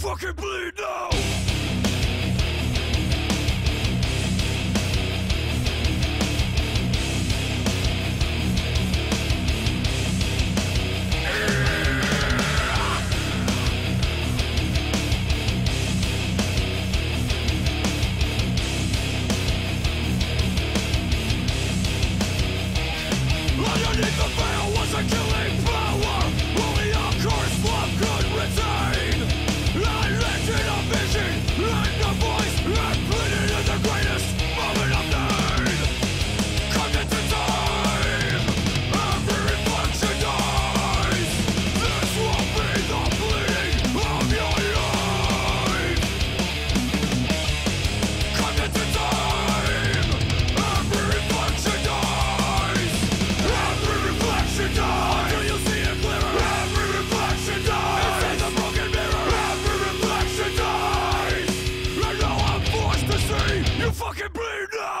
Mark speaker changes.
Speaker 1: fucking bleed now! fucking bleed now!